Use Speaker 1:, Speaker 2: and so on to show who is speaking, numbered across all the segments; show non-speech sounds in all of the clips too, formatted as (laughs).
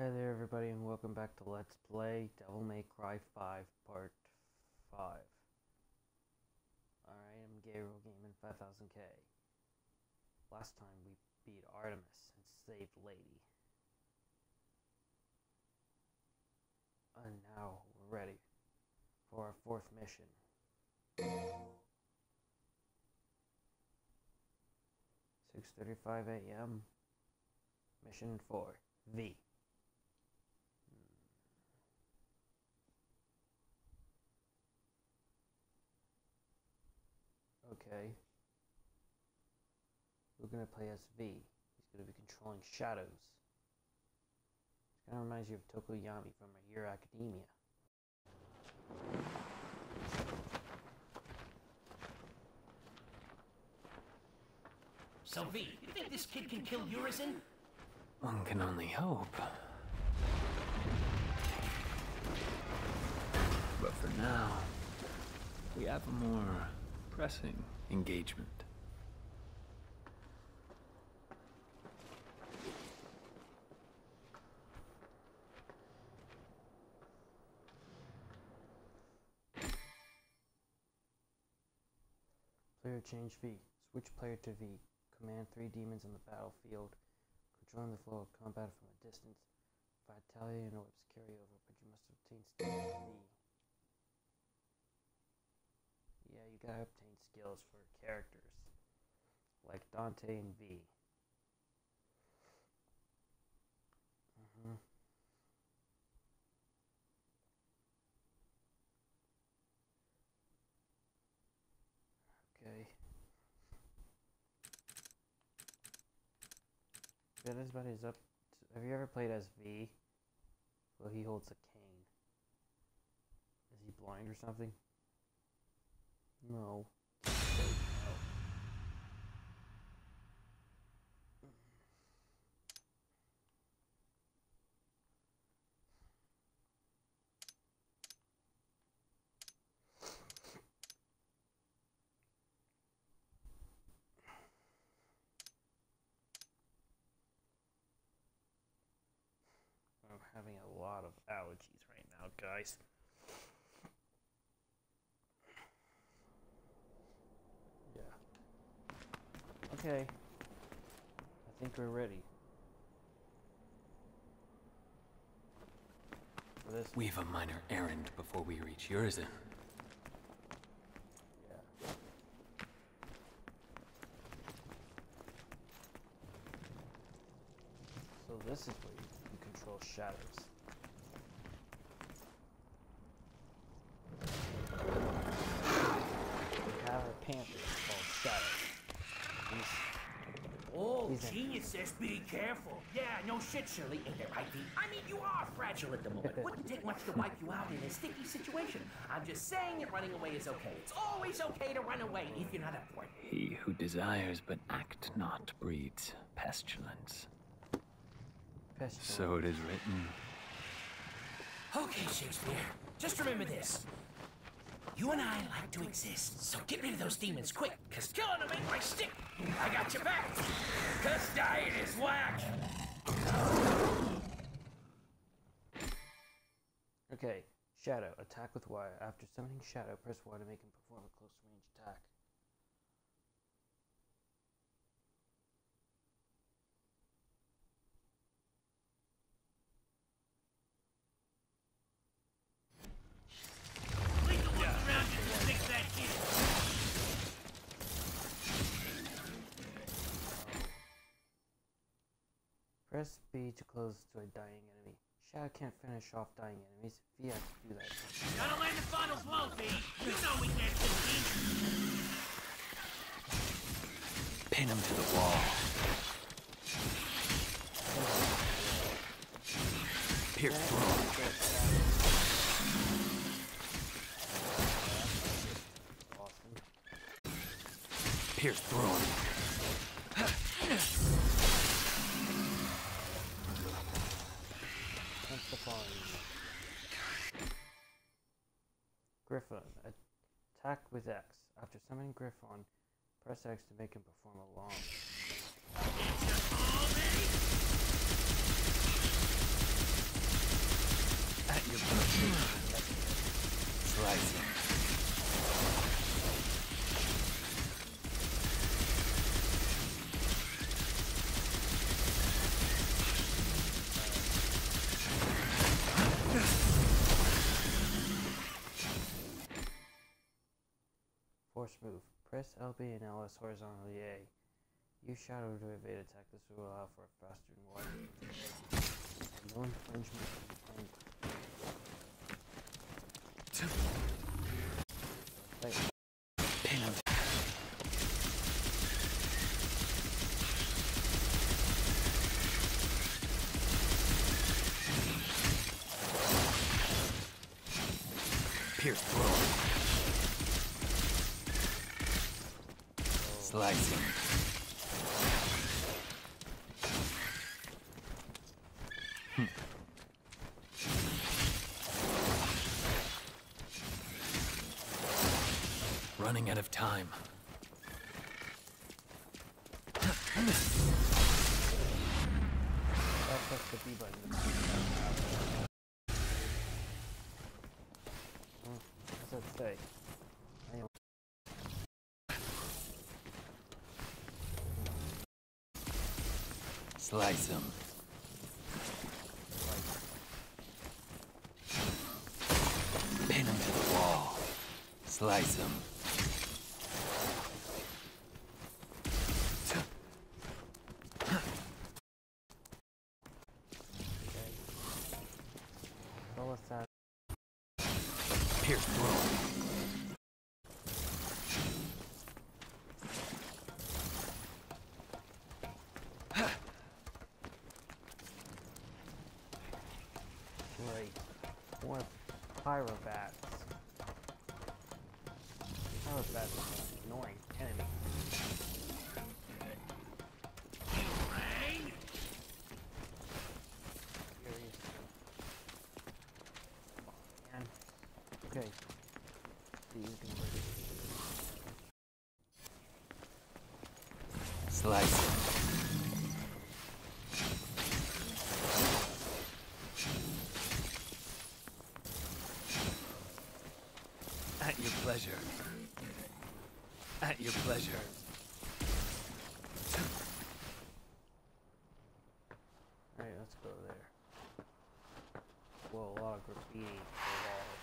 Speaker 1: Hey there, everybody, and welcome back to Let's Play Devil May Cry 5 Part 5. Alright, I'm Gabriel Gaming 5000K. Last time we beat Artemis and saved Lady. And now we're ready for our fourth mission. Six thirty-five a.m. Mission four. V. Okay. We're gonna play as V. He's gonna be controlling shadows. It kinda reminds you of Tokoyami from My Hero Academia.
Speaker 2: So V, you think this kid can kill Urizen?
Speaker 3: One can only hope. But for now, we have a more pressing engagement.
Speaker 1: Player change V. Switch player to V. Command three demons on the battlefield. Controlling the flow of combat from a distance. Vitality and whips carry over, but you must obtain skills V. Yeah, you gotta obtain skills for characters. Like Dante and V. hmm Okay. Yeah, this buddy is up. To, have you ever played as V? Well, he holds a cane. Is he blind or something? No. No. I'm having a lot of allergies right now, guys. Yeah. Okay. I think we're ready. For this.
Speaker 3: We've a minor errand before we reach Urizen.
Speaker 1: So this is where you can control shadows. We have a panther called Shadow. He's
Speaker 2: Oh,
Speaker 1: He's in-
Speaker 2: genius says be careful. Yeah, no shit, Shirley. Ain't that right, V? I mean, you are fragile at the moment. (laughs) Wouldn't take much to wipe you out in a sticky situation. I'm just saying that running away is okay. It's always okay to run away if you're not up for it.
Speaker 3: He who desires but act not breeds pestilence.
Speaker 1: Pestilent.
Speaker 3: So it is written.
Speaker 2: Okay, Shakespeare. Just remember this. You and I like to exist, so get rid of those demons quick, cause killing them ain't my stick. I got your back. Cause dying is whack.
Speaker 1: Okay, Shadow, attack with Y. After summoning Shadow, press Y to make him perform a close range attack.
Speaker 2: Leave the ones around you to fix that kid.
Speaker 1: Press B to close to a dying enemy. Shadow can't finish off dying enemies. V has to do that.
Speaker 2: Gotta land the final blow, V. You know we can't compete.
Speaker 3: Pin him to the wall. Pierce through.
Speaker 1: Awesome.
Speaker 3: Pierce through.
Speaker 1: Slam Griffon. Press X to make him perform a long. At your Press LB and LS horizontally A. Use shadow to evade attack. This will allow for a faster and wider. No infringement Wait,
Speaker 3: Pin him. Pierce throat. Slicing. Hmm. Running out of time.
Speaker 1: that press the B button. to speed it up. Hmm, What's that say? I don't-
Speaker 3: Slice him. Pin him to the wall. Slice him.
Speaker 1: Okay. So what's?
Speaker 3: Pierce throat.
Speaker 1: Great. More pyrobats. Pyrobats are an annoying enemy. Oh. Okay.
Speaker 3: Slice him. At your pleasure. At your pleasure.
Speaker 1: Alright, let's go there. Whoa, a lot of graffiti for walls.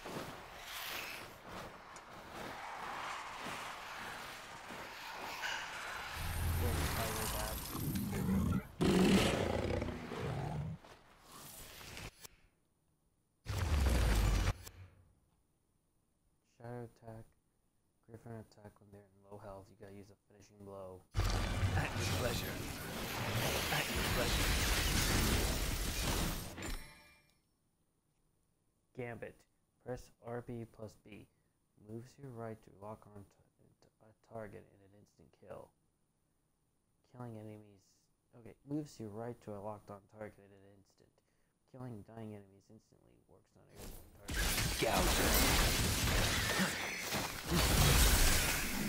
Speaker 1: Yes, I read that. Shadow attack. Griffon attack when they're in low health. You gotta use a finishing blow.
Speaker 3: At your pleasure. At your pleasure.
Speaker 1: Gambit. Press RB plus B. Moves your right to lock on to a target in an instant kill. Killing enemies. Okay, moves your right to a locked on target in an instant. Killing dying enemies instantly works on every target.
Speaker 3: Gouge him.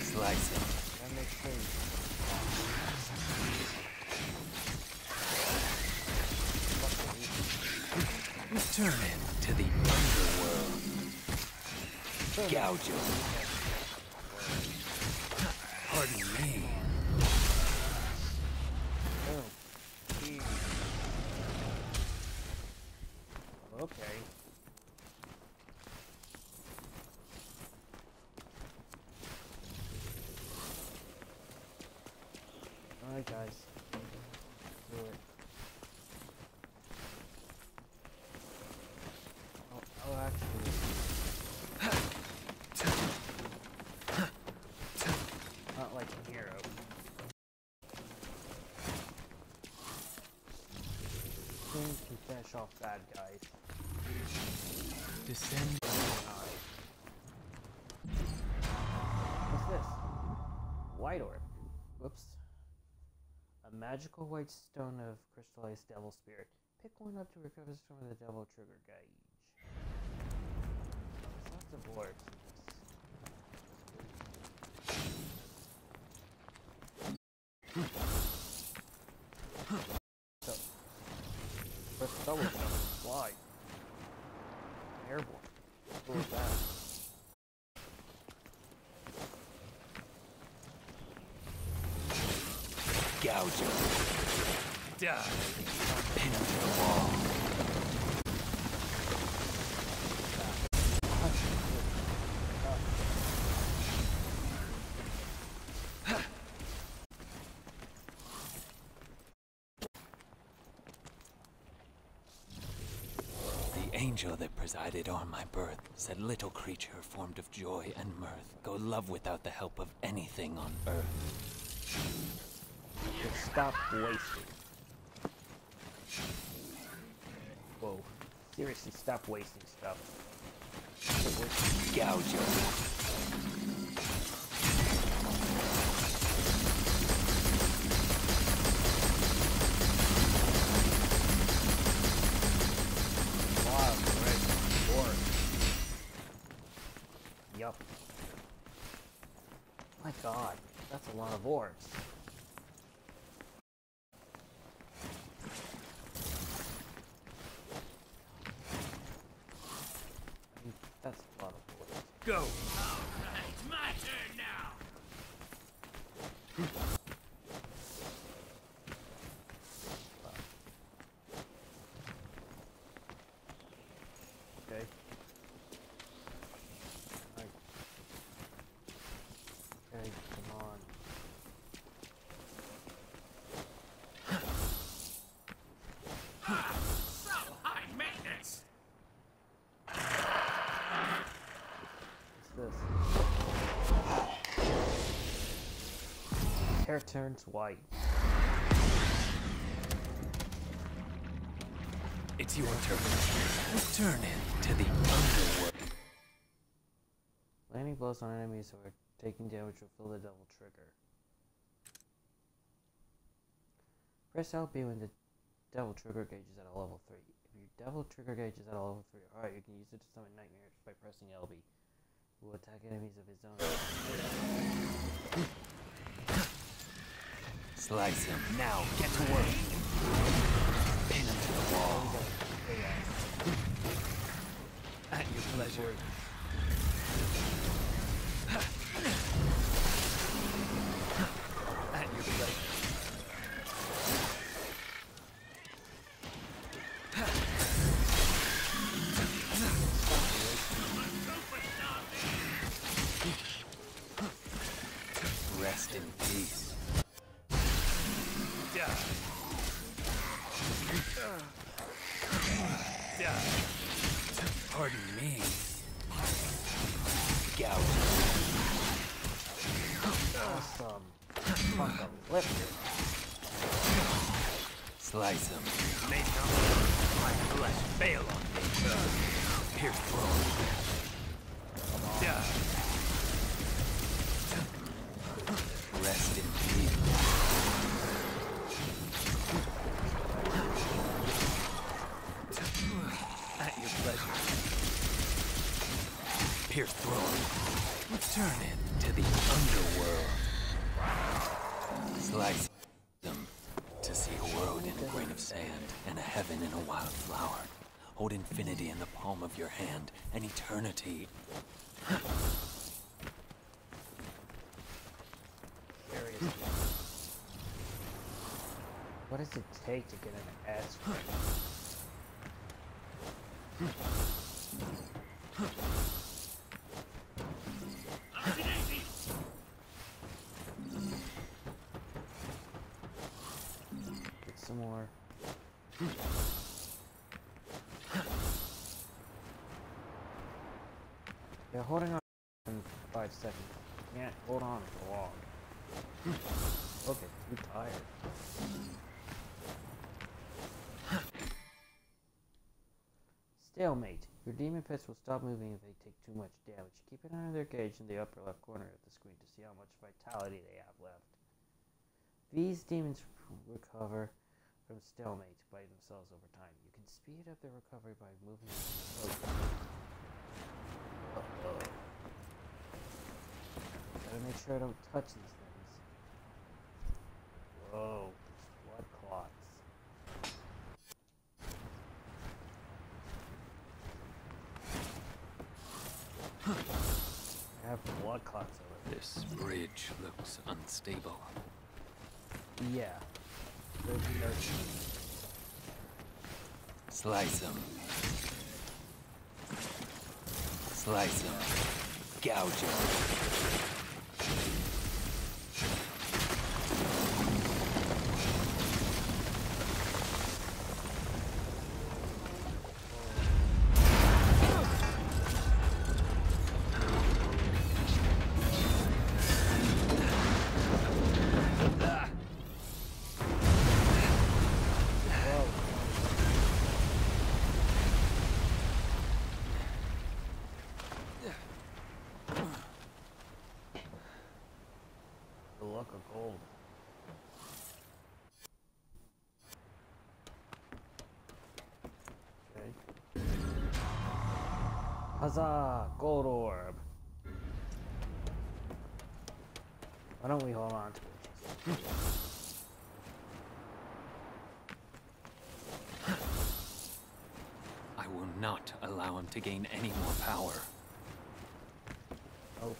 Speaker 3: Slice.
Speaker 1: That makes sense. Fucking easy.
Speaker 3: Turn to the. Gouge. Oh, Pardon me.
Speaker 1: Okay. Alright guys. Do it. Oh, oh actually. Not like a hero. King can finish off bad guys.
Speaker 3: Descend.
Speaker 1: What's this? White orb. Whoops. A magical white stone of crystallized devil spirit. Pick one up to recover stone with the devil trigger gauge. Lots of in this. So, press double jump and fly. Airborne. Cool with that.
Speaker 3: Him. Duh. Pin him to the wall. Angel that presided on my birth said, Little creature formed of joy and mirth, go love without the help of anything on earth.
Speaker 1: Stop wasting. Whoa. Seriously, stop wasting stuff.
Speaker 3: Gouge him.
Speaker 1: Wow, great. Four. Yup. My god, that's a lot of orbs. I mean, That's a lot
Speaker 3: Go.
Speaker 2: Alright, my turn now.
Speaker 1: Okay. Alright. Okay, come on.
Speaker 2: So high maintenance.
Speaker 1: What's this? Hair turns white.
Speaker 3: It's your turn. Turn into the underworld.
Speaker 1: Landing blows on enemies who are taking damage will fill the double trigger. Press LB when the devil trigger gauge is at a level 3. If your devil trigger gauge is at a level 3, alright, you can use it to summon nightmares by pressing LB. It will attack enemies of his own. (laughs)
Speaker 3: Slice him. Now, get to work. Pin him to the wall. At your pleasure. Eternity.
Speaker 1: What does it take to get an crack? Get some more. Yeah, holding on in five seconds. Can't hold on for long. Okay, too tired. Stalemate. Your demon pets will stop moving if they take too much damage. Keep an eye on their gauge in the upper left corner of the screen to see how much vitality they have left. These demons recover from stalemate by themselves over time. You can speed up their recovery by moving slowly. Uh-oh. Gotta make sure I don't touch these things. Whoa, blood clots. I have blood clots over
Speaker 3: This bridge looks unstable.
Speaker 1: Yeah. There'd no
Speaker 3: Slice him. Slice him. Gouge him.
Speaker 1: Look. Okay. Huzzah! Gold orb. Why don't we hold on to it?
Speaker 3: I will not allow him to gain any more power.
Speaker 1: Oh.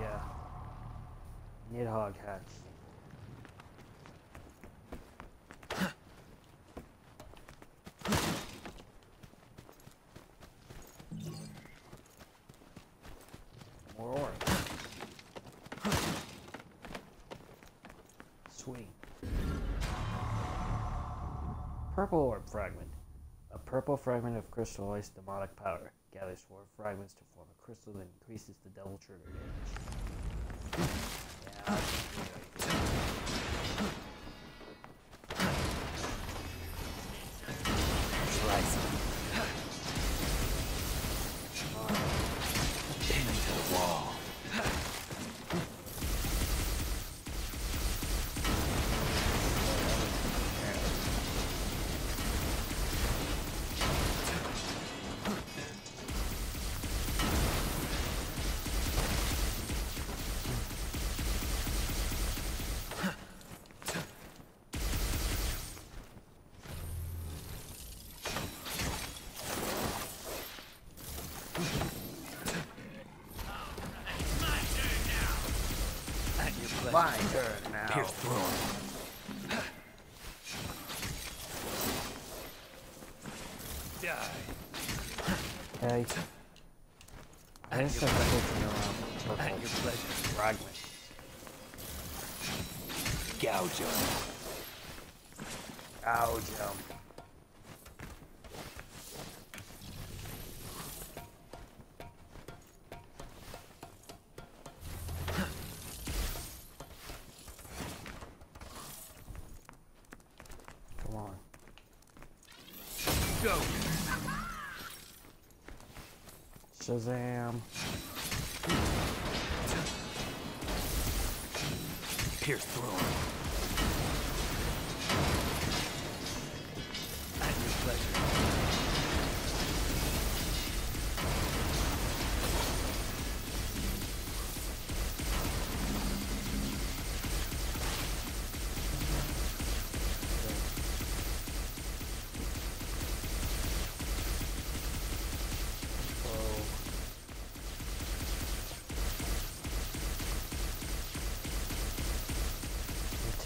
Speaker 1: Yeah. Nidhogg. More ore. Sweet. Purple orb fragment. A purple fragment of crystallized demonic power gathers four fragments to form a crystal that increases the devil trigger damage.
Speaker 3: ハハハハ。
Speaker 1: My turn now.
Speaker 3: Pierce through. Die.
Speaker 1: Okay. I just have switching around
Speaker 3: At your pleasure.
Speaker 1: fragments.
Speaker 3: Gouge him.
Speaker 1: Gouge him. Shazam.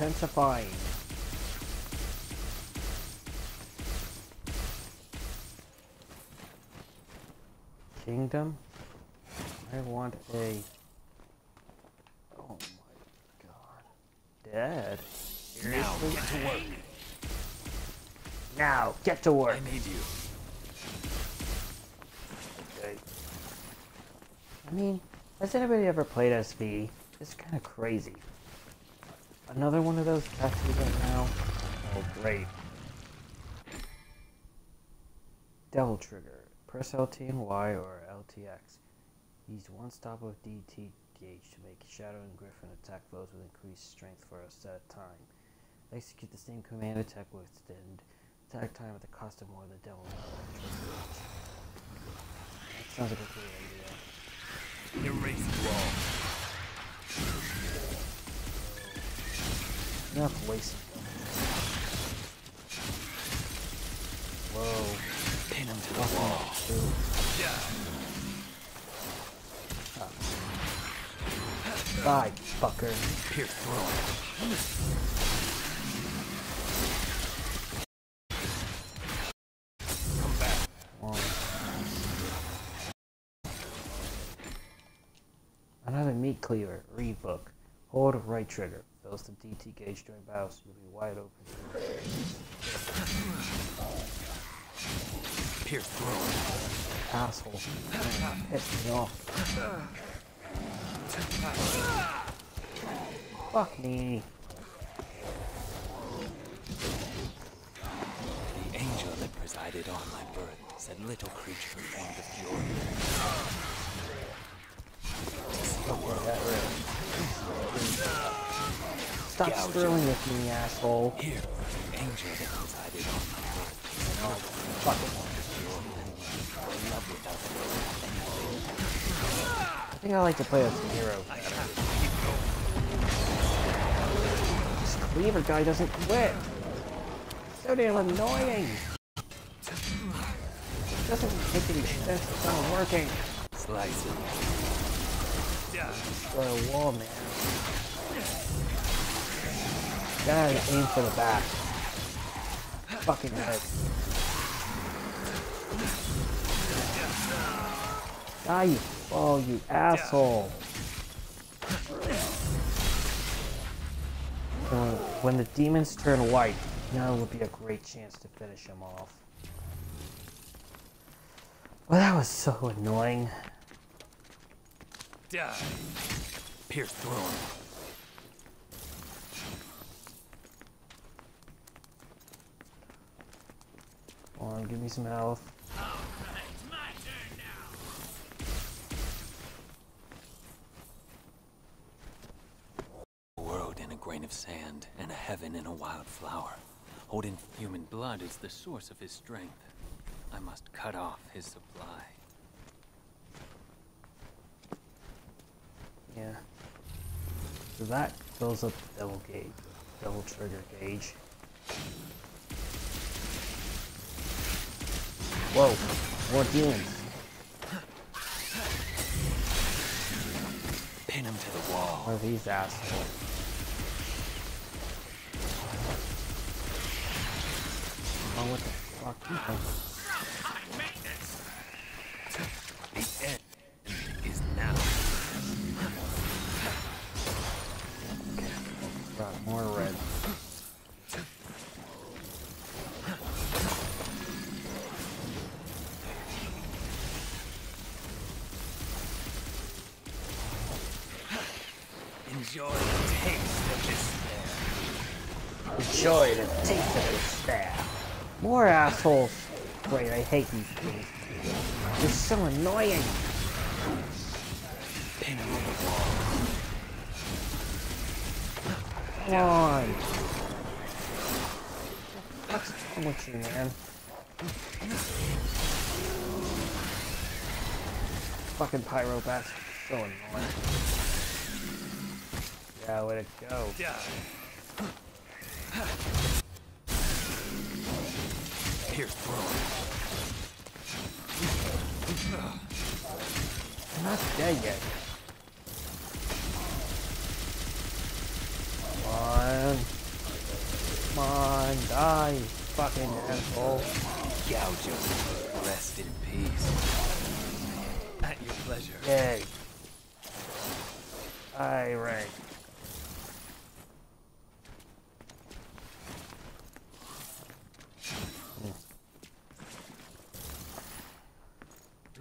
Speaker 1: Intensifying. Kingdom? I want a. Oh my god. Dad?
Speaker 3: Now get to work.
Speaker 1: Now, get to work.
Speaker 3: I need you.
Speaker 1: Okay. I mean, has anybody ever played SV? It's kind of crazy. Another one of those catches right now? Oh, great. Devil Trigger. Press LT and Y or LTX. Use one stop of DT gauge to make Shadow and Griffon attack foes with increased strength for a set time. Execute the same command attack with extend attack time at the cost of more of the Devil Trigger. That sounds like a great idea.
Speaker 3: Erase you
Speaker 1: Enough waste. Whoa.
Speaker 3: Pin him to the wall.
Speaker 1: Yeah.
Speaker 3: Oh.
Speaker 1: Bye, fucker.
Speaker 3: Here, throw Come back.
Speaker 1: One. Another meat cleaver. Rebook. Hold right trigger. Fills the DT gauge during battle, so you'll be wide open.
Speaker 3: Pierce through.
Speaker 1: Asshole. Man, Piss me off. Fuck me.
Speaker 3: The angel that presided on my birth said little creature formed of joy.
Speaker 1: That really. Stop
Speaker 3: Gouge
Speaker 1: sterling with me, asshole.
Speaker 3: Here, the that on my
Speaker 1: it.
Speaker 3: for love without
Speaker 1: I think I like to play as a hero. This cleaver guy doesn't quit. So damn annoying. doesn't make any sense. It's not working.
Speaker 3: slice it.
Speaker 1: Destroy a wall, man. Gotta aim for the back. Fucking head. Die, you fall, you asshole. Uh, when the demons turn white, now would be a great chance to finish him off. Well, that was so annoying.
Speaker 3: Die. Pierce through.
Speaker 1: Come on, give me some health.
Speaker 3: A world in a grain of sand, and a heaven in a wild flower. Holding human blood is the source of his strength. I must cut off his supply.
Speaker 1: Yeah. So that fills up the double gauge, double trigger gauge. Whoa, more demons.
Speaker 3: Pin him to the wall.
Speaker 1: What are these assholes? Oh, what the fuck? Assholes. Great, I hate these things. They're so annoying. Come on. What's wrong with you, man? Fucking pyro bats so annoying. Yeah, way to go.
Speaker 3: Pierce through.
Speaker 1: I'm not dead yet. Come on. Come on, die, fucking asshole.
Speaker 3: Gouge. Rest in peace. At your pleasure.
Speaker 1: Yay. I rank.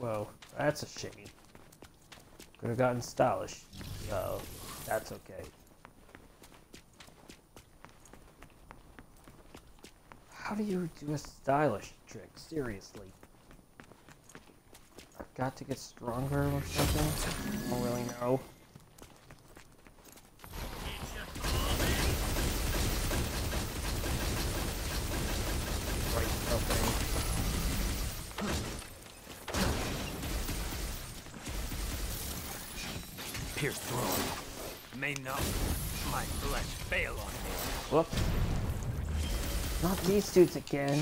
Speaker 1: Whoa, that's a shame. Could have gotten stylish. So, that's okay. How do you do a stylish trick? Seriously. I've got to get stronger or something? I don't really know. Right, okay.
Speaker 3: Pierce through. May not my flesh fail on me.
Speaker 1: Whoop. Not these dudes again.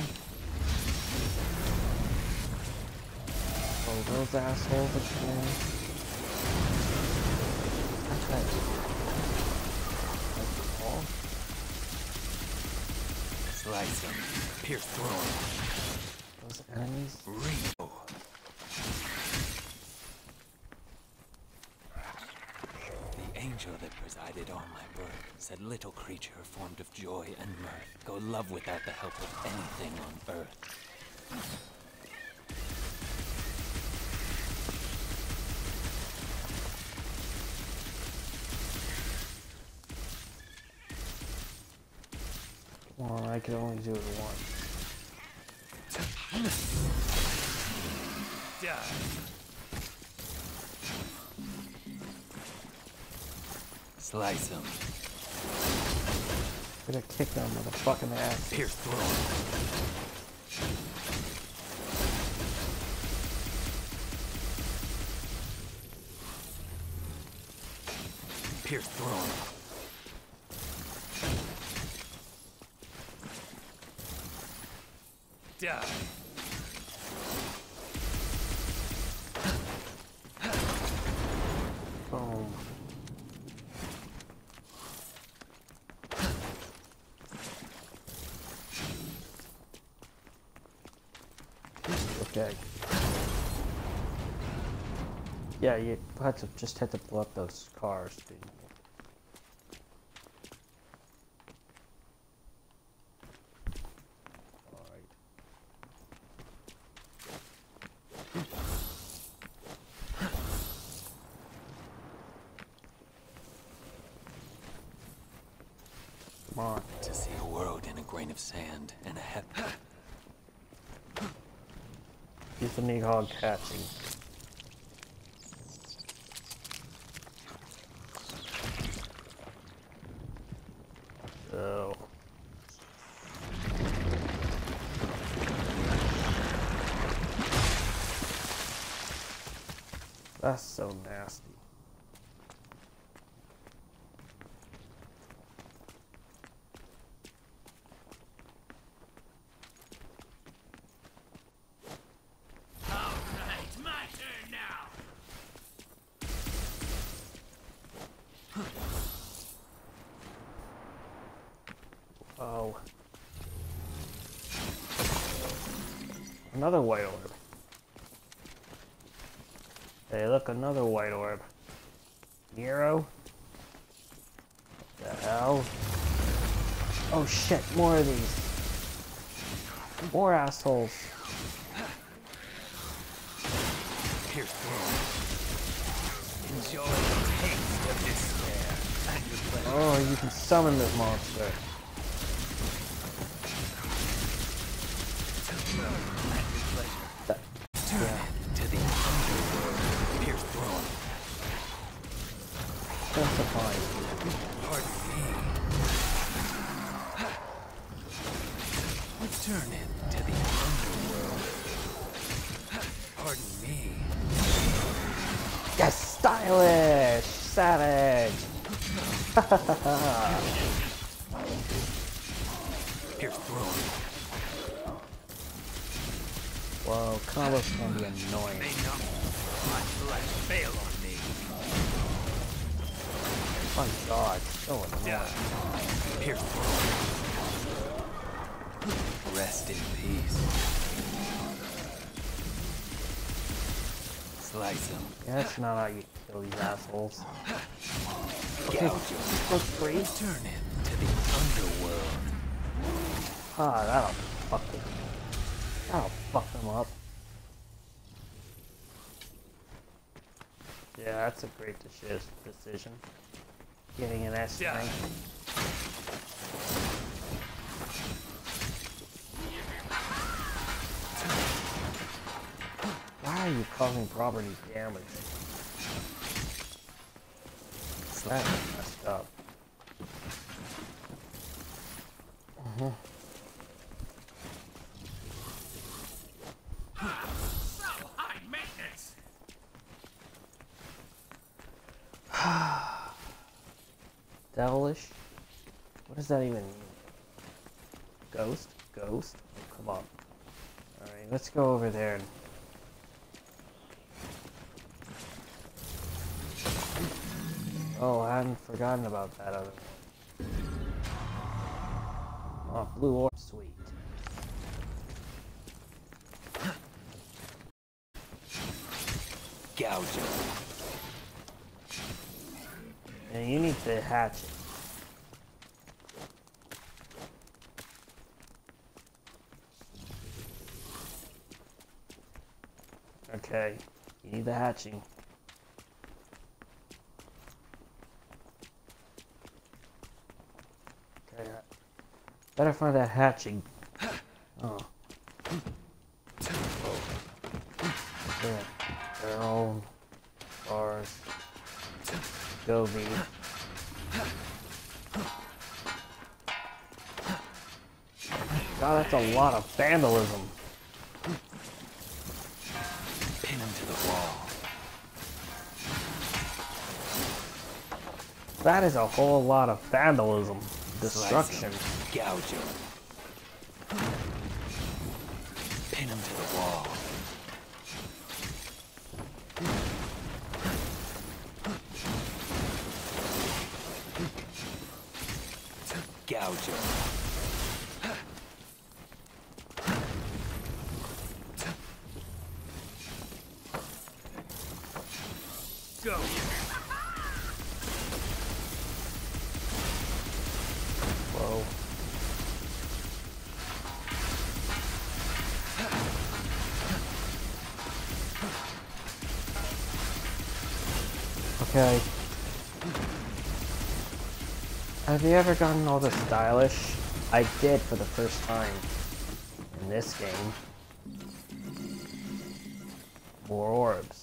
Speaker 1: Oh, those assholes again. I'm that? Like?
Speaker 3: Slice them. Pierce through.
Speaker 1: Those enemies?
Speaker 3: Rio. The angel that presided on my birth said, Little creature formed of joy and mirth, go love without the help of anything on earth.
Speaker 1: Come on, I can only do it once.
Speaker 3: Die. Slice him.
Speaker 1: I'm gonna kick them with a fucking ass.
Speaker 3: Pierce through him. Pierce through him. Die.
Speaker 1: Boom. Okay. Yeah, you had to just had to blow up those cars. Alright. Come on.
Speaker 3: To see a world in a grain of sand and a hep.
Speaker 1: The catching. So. That's so nasty.
Speaker 2: All right, my turn now.
Speaker 1: Oh. Another white orb. Hey, look, another white orb. Nero? The hell? Oh shit, more of these. More assholes.
Speaker 3: Through. Enjoy the taste of despair and your pleasure.
Speaker 1: Oh, you can summon this monster. Assholes.
Speaker 3: Gouge him.
Speaker 1: For free?
Speaker 3: Him to the underworld.
Speaker 1: Ah, that'll fuck them. That'll fuck them up. Yeah, that's a great decision. Getting an S
Speaker 3: Yeah.
Speaker 1: Why are you causing property damage? That's messed up. Mhm.
Speaker 2: So high maintenance.
Speaker 1: Devilish? What does that even mean? Ghost? Ghost? Oh, come on. Alright, let's go over there and... Hadn't forgotten about that other one. Oh, blue or sweet.
Speaker 3: Gouge
Speaker 1: And you need the hatchet. Okay, you need the hatching. Okay, uh, better find that hatching. Oh. Yeah, barrel, bars, Gobi. God, that's a lot of vandalism.
Speaker 3: Pin him to the wall.
Speaker 1: That is a whole lot of vandalism. Destruction.
Speaker 3: Gouge
Speaker 1: Have you ever gotten all this stylish? I did for the first time in this game. More orbs.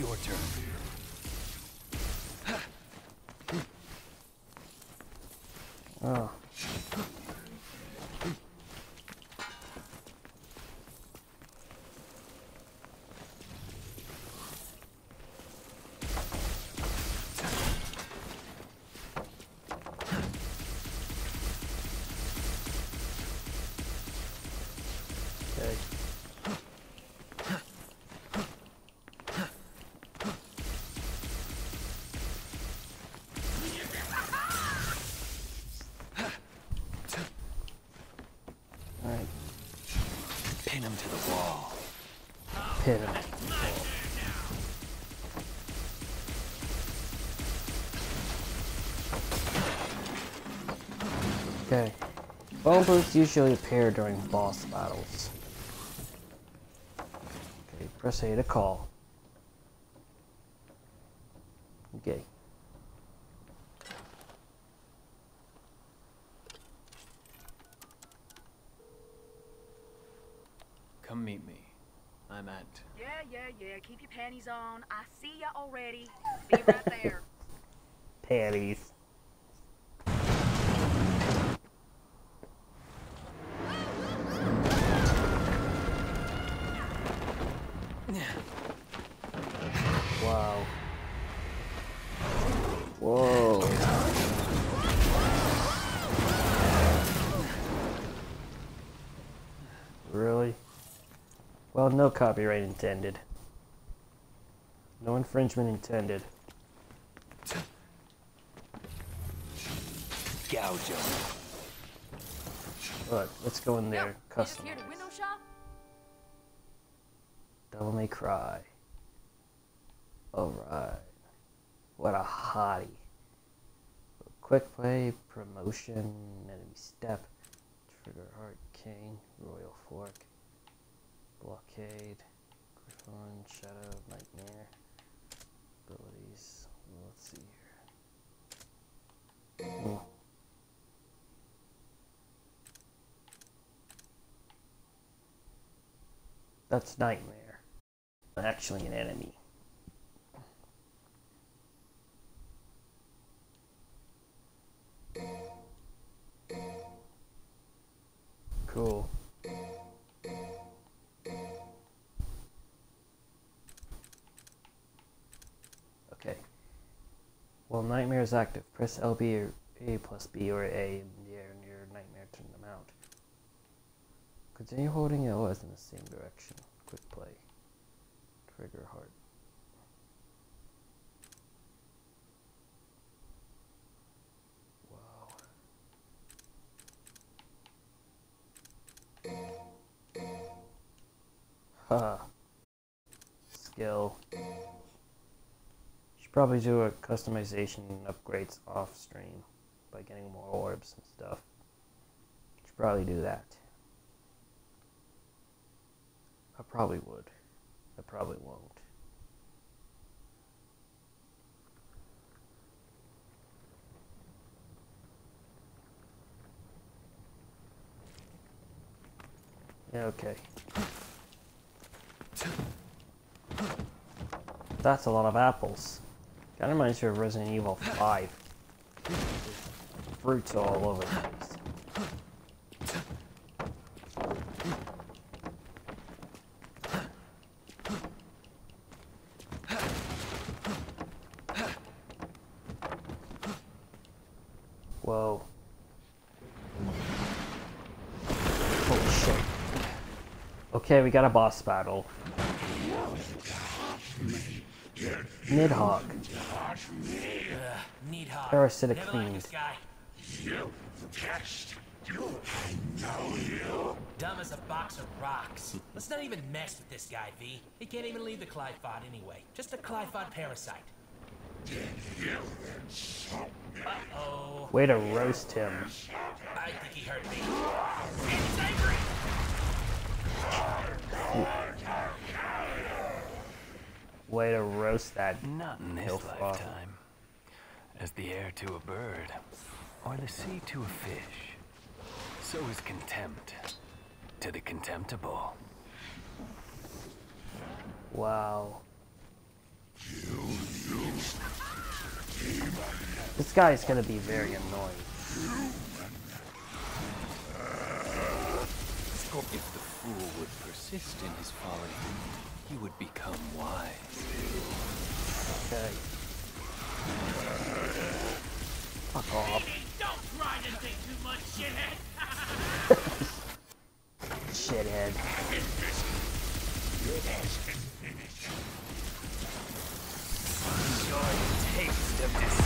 Speaker 3: Your turn.
Speaker 1: oh. Okay. Alright,
Speaker 3: To the wall.
Speaker 1: pin him. Okay. Bone boots usually appear during boss battles. Okay, press A to call. Okay.
Speaker 3: Come meet me. I'm at.
Speaker 4: Yeah, yeah. Keep your panties on. I see ya already. Be right there. (laughs)
Speaker 1: Panties. Wow. Whoa. Really? Well, no copyright intended. No infringement intended.
Speaker 3: Gouge him.
Speaker 1: Alright, let's go in there.
Speaker 4: you just
Speaker 1: Custom.
Speaker 4: here to window?
Speaker 1: Devil May Cry. Alright. What a hottie. Quick play, promotion, enemy step, trigger heart king, royal fork, blockade, griffon, shadow, nightmare, That's Nightmare. Actually an enemy. Cool. Well, Nightmare is active. Press LB or A plus B or A in the air near Nightmare to turn them out. Continue holding LS in the same direction. Quick play. Trigger heart. Wow. Huh. (laughs) Skill. Should probably do a customization upgrades off stream by getting more orbs and stuff. Should probably do that. I probably would. I probably won't. Okay. That's a lot of apples. Of reminds me of Resident Evil 5. Fruits all over the place. Whoa. Holy shit. Okay, we got a boss battle. Nidhogg.
Speaker 2: Nidhogg.
Speaker 1: Parasitic
Speaker 2: Never liked
Speaker 1: fiend.
Speaker 2: this guy. Dumb as a box of rocks. Let's not even mess with this guy, V. He can't even leave the Qliphoth anyway. Just a Qliphoth parasite. Uh-oh.
Speaker 1: Way to roast him.
Speaker 2: I think he hurt me. He's angry.
Speaker 1: Way to roast that.
Speaker 3: Not in his
Speaker 1: Hill
Speaker 3: lifetime. As the air to a bird, or the sea to a fish, so is contempt to the contemptible.
Speaker 1: Wow. This guy is gonna be very annoying.
Speaker 3: If the fool would persist in his folly, he would become wise.
Speaker 1: Okay. Fuck off.
Speaker 2: Don't try to think too much, shithead.
Speaker 1: Shithead.
Speaker 3: Enjoy the taste of this.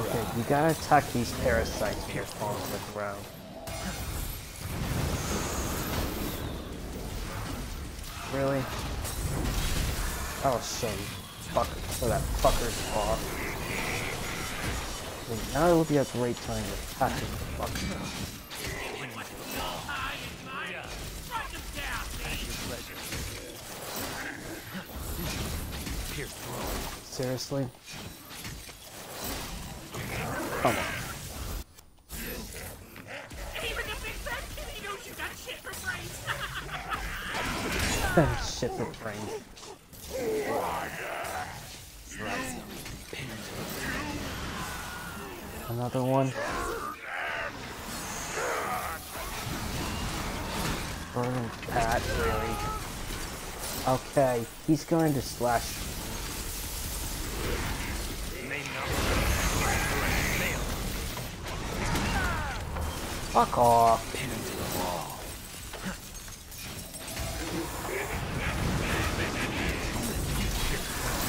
Speaker 1: Okay, you gotta attack these parasites when they're to the ground. Really? I'll show. Fucker. So oh, that fucker's off. Wait, now would be a great time to attack this fucker. Seriously? Come on.
Speaker 2: Even the big fat kitty knows you got shit for brains. (laughs)
Speaker 1: Shit for brains. Another one. Burning Pat, really? Okay, he's going to slash. Fuck off.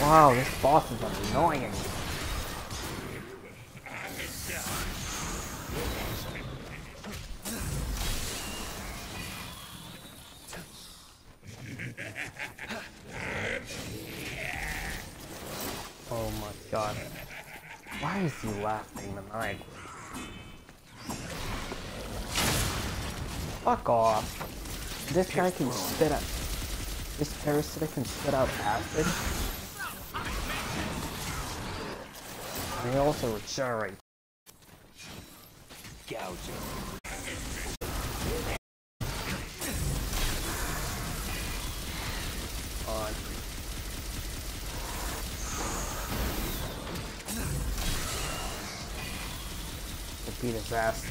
Speaker 1: Wow, this boss is annoying. Oh my god. He laughing maniacally? Fuck off. This guy can spit out. This parasitic can spit out acid. And he also regenerates.
Speaker 3: Gouge him.
Speaker 1: On. To beat his ass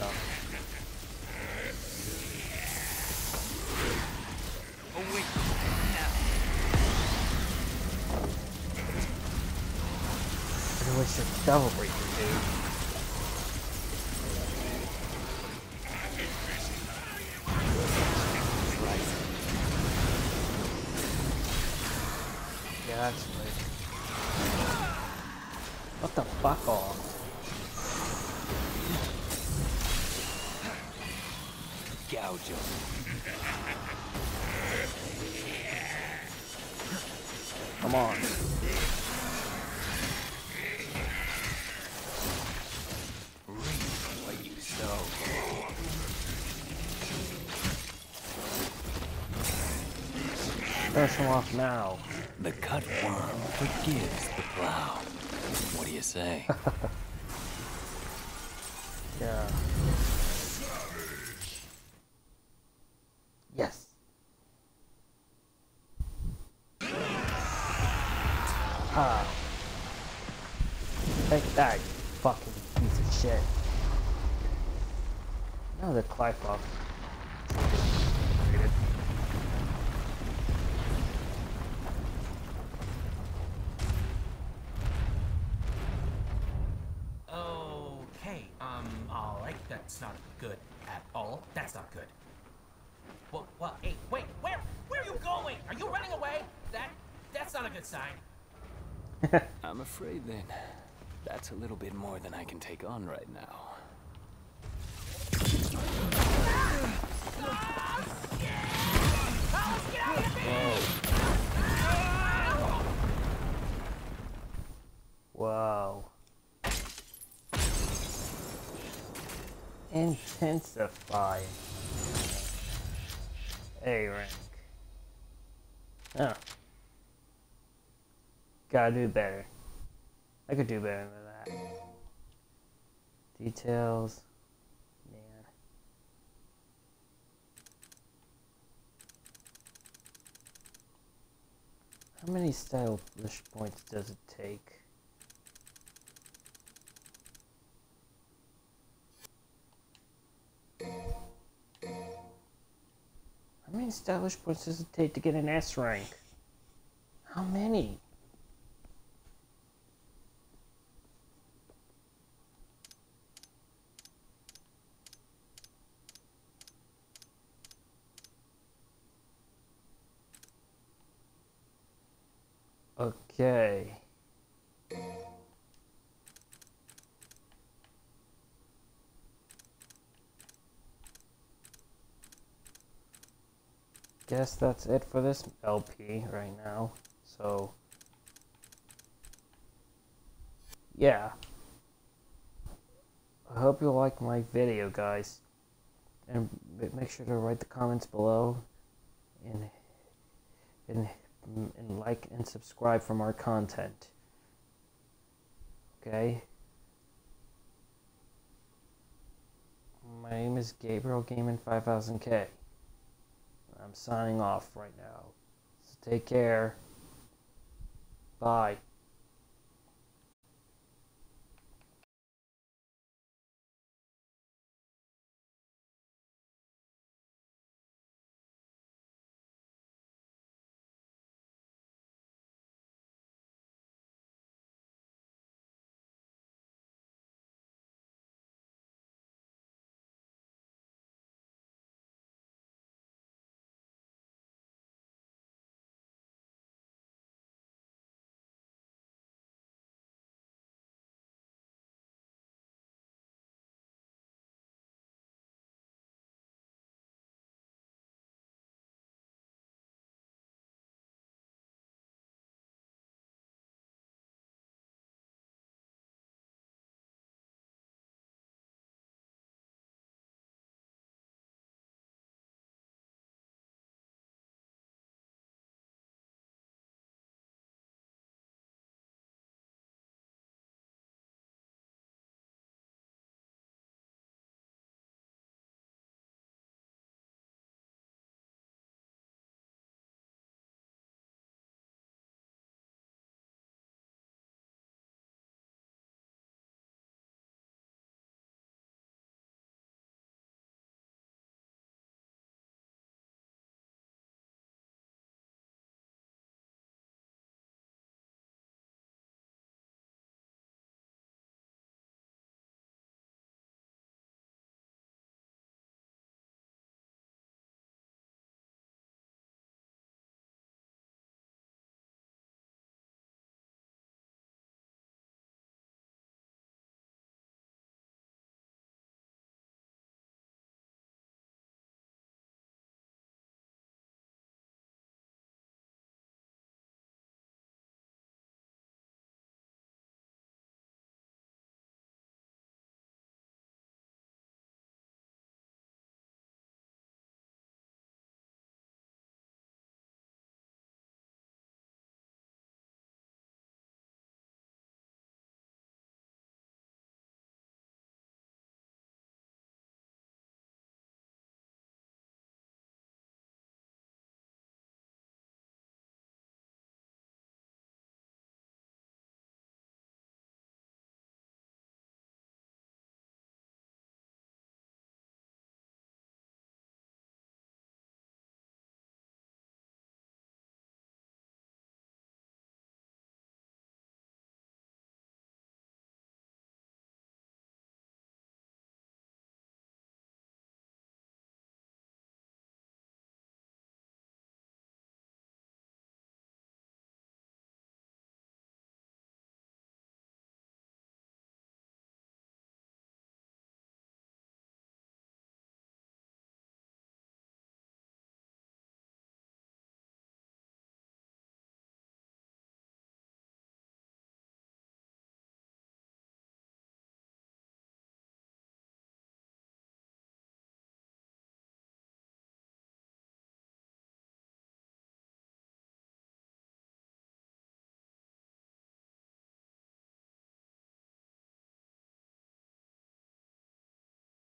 Speaker 1: double breaker, dude. Off now.
Speaker 3: The cut worm forgives the plow. What do you say? (laughs)
Speaker 1: Yeah. Yes. Ah. Take that, fucking piece of shit. Another Qliphoth.
Speaker 2: Okay, um, alright, that's not good at all. That's not good. Well, well, hey, wait, where, where are you going? Are you running away? That, that's not a good sign. (laughs)
Speaker 3: I'm afraid then. That's a little bit more than I can take on right now.
Speaker 1: Whoa. Intensify. A rank. Oh. Gotta do better. I could do better than that. Details. Man. How many stylish points does it take? How many stylish points does it take to get an S rank? How many? Okay. Guess that's it for this LP right now. So, yeah. I hope you like my video, guys. And make sure to write the comments below and and and like and subscribe for more content. Okay? My name is Gabriel Gaming 5000K. I'm signing off right now. So take care. Bye.